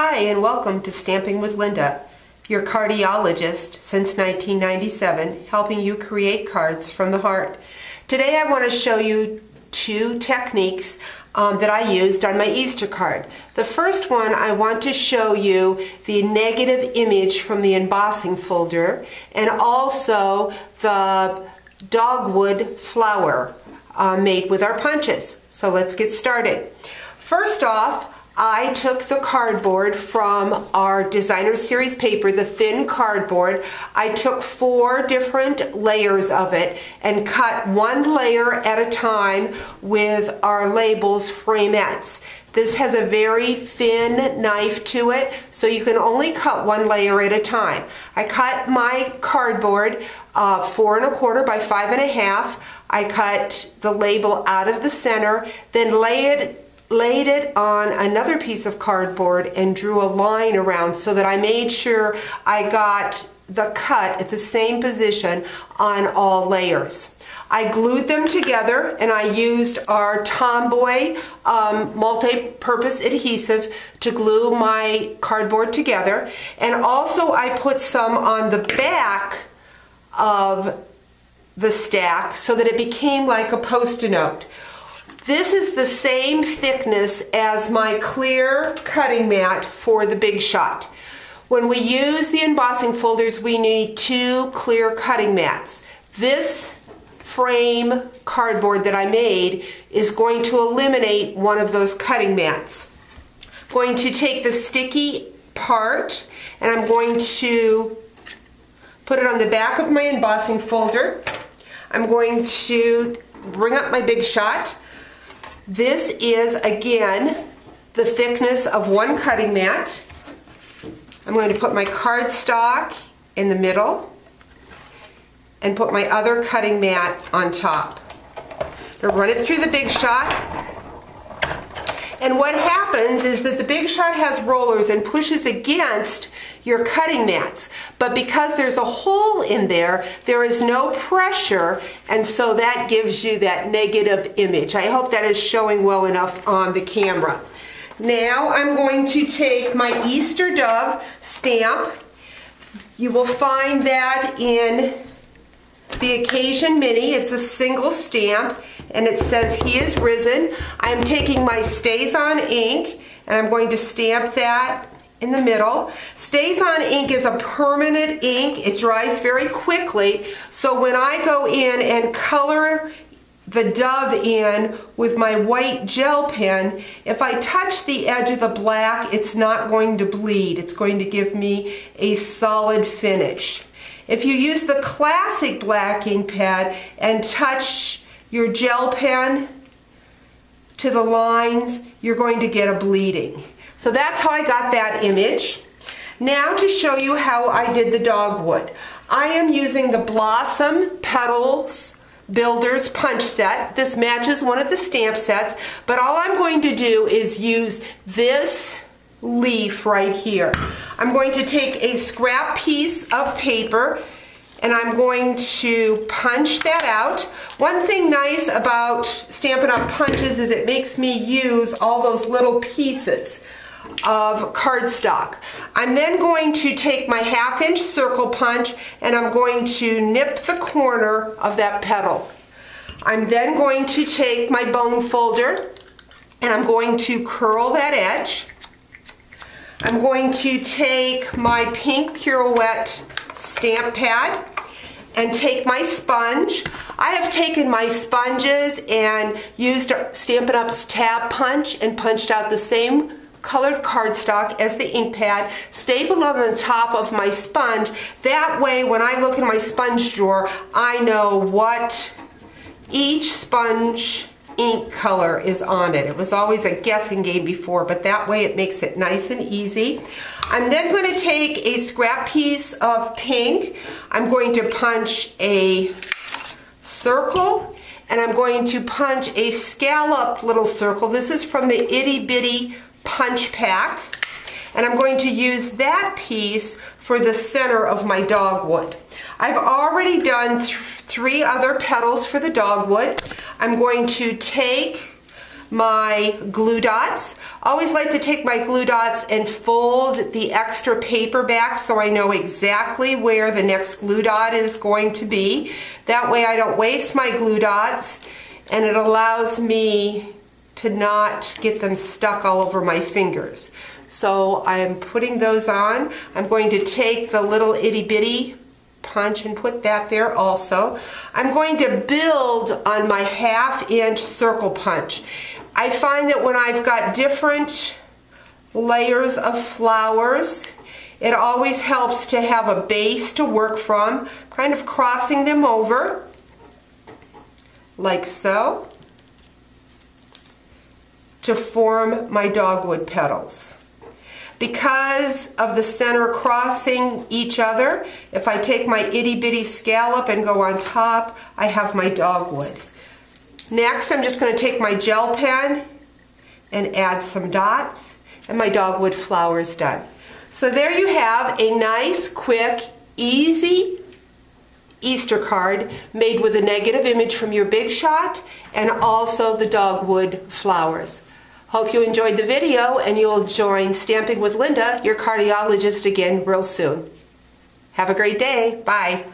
Hi, and welcome to Stamping with Linda, your cardiologist since 1997, helping you create cards from the heart. Today I want to show you two techniques um, that I used on my Easter card. The first one, I want to show you the negative image from the embossing folder and also the dogwood flower uh, made with our punches. So let's get started. First off, I took the cardboard from our designer series paper, the thin cardboard. I took four different layers of it and cut one layer at a time with our labels Framelits. This has a very thin knife to it, so you can only cut one layer at a time. I cut my cardboard uh, four and a quarter by five and a half. I cut the label out of the center, then lay it laid it on another piece of cardboard and drew a line around so that I made sure I got the cut at the same position on all layers. I glued them together and I used our Tombow um, multi-purpose adhesive to glue my cardboard together. And also I put some on the back of the stack so that it became like a post-it note. This is the same thickness as my clear cutting mat for the Big Shot. When we use the embossing folders, we need two clear cutting mats. This frame cardboard that I made is going to eliminate one of those cutting mats. I'm going to take the sticky part and I'm going to put it on the back of my embossing folder. I'm going to bring up my Big Shot. This is, again, the thickness of one cutting mat. I'm going to put my cardstock in the middle and put my other cutting mat on top. So run it through the Big Shot. And what happens is that the Big Shot has rollers and pushes against your cutting mats. But because there's a hole in there, there is no pressure, and so that gives you that negative image. I hope that is showing well enough on the camera. Now I'm going to take my Easter Dove stamp. You will find that in the Occasion Mini. It's a single stamp and it says He is Risen. I'm taking my StazOn ink and I'm going to stamp that in the middle. StazOn ink is a permanent ink. It dries very quickly. So when I go in and color the dove in with my white gel pen, if I touch the edge of the black, it's not going to bleed. It's going to give me a solid finish. If you use the classic black ink pad and touch your gel pen to the lines, you're going to get a bleeding. So that's how I got that image. Now to show you how I did the dogwood. I am using the Blossom Petals Builders Punch Set. This matches one of the stamp sets, but all I'm going to do is use this leaf right here. I'm going to take a scrap piece of paper and I'm going to punch that out. One thing nice about Stampin' Up! punches is it makes me use all those little pieces of cardstock. I'm then going to take my half inch circle punch and I'm going to nip the corner of that petal. I'm then going to take my bone folder and I'm going to curl that edge. I'm going to take my pink pirouette stamp pad and take my sponge. I have taken my sponges and used Stampin' Up's tab punch and punched out the same colored cardstock as the ink pad, stapled on the top of my sponge. That way, when I look in my sponge drawer, I know what each sponge ink color is on it. It was always a guessing game before, but that way it makes it nice and easy. I'm then going to take a scrap piece of pink. I'm going to punch a circle and I'm going to punch a scalloped little circle. This is from the Itty Bitty Punch Pack. And I'm going to use that piece for the center of my dogwood. I've already done th three other petals for the dogwood. I'm going to take my glue dots. Always like to take my glue dots and fold the extra paper back so I know exactly where the next glue dot is going to be. That way I don't waste my glue dots and it allows me to not get them stuck all over my fingers. So I'm putting those on. I'm going to take the little itty bitty punch and put that there also. I'm going to build on my half inch circle punch. I find that when I've got different layers of flowers, it always helps to have a base to work from, kind of crossing them over, like so, to form my dogwood petals. Because of the center crossing each other, if I take my itty bitty scallop and go on top, I have my dogwood. Next, I'm just going to take my gel pen and add some dots, and my dogwood flower is done. So there you have a nice, quick, easy Easter card made with a negative image from your Big Shot and also the dogwood flowers. Hope you enjoyed the video and you'll join Stamping with Linda, your cardiologist, again real soon. Have a great day. Bye.